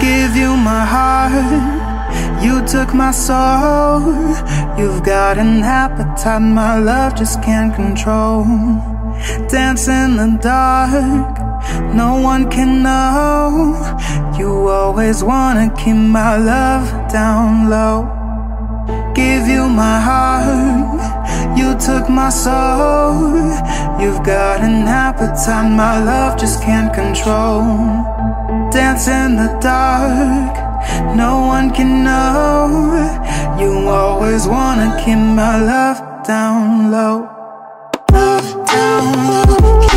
Give you my heart, you took my soul. You've got an appetite my love just can't control. Dance in the dark, no one can know. You always wanna keep my love down low. Give you my heart, you took my soul. You've got an appetite my love just can't control. Dance in the dark, no one can know. You always wanna keep my love down low. Love down low,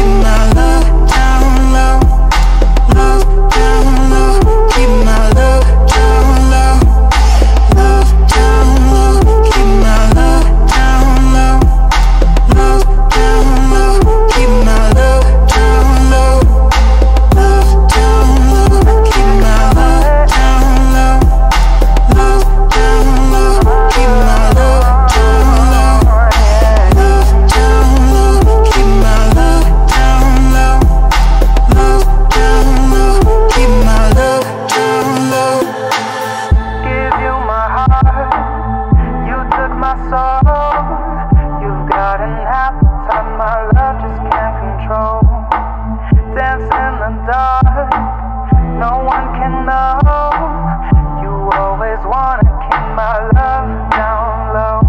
one can know. You always wanna keep my love down low.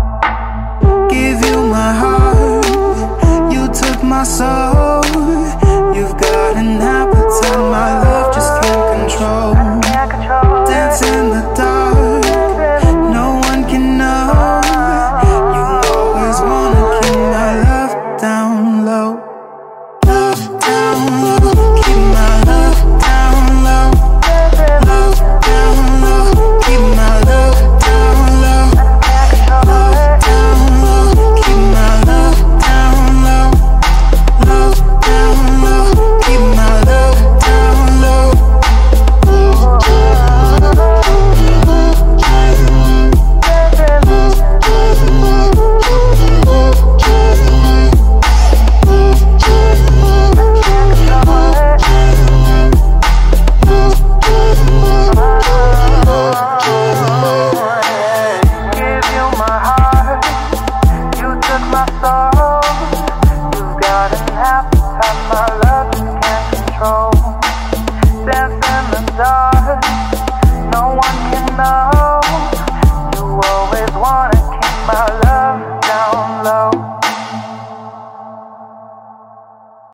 Give you my heart, you took my soul. Lord.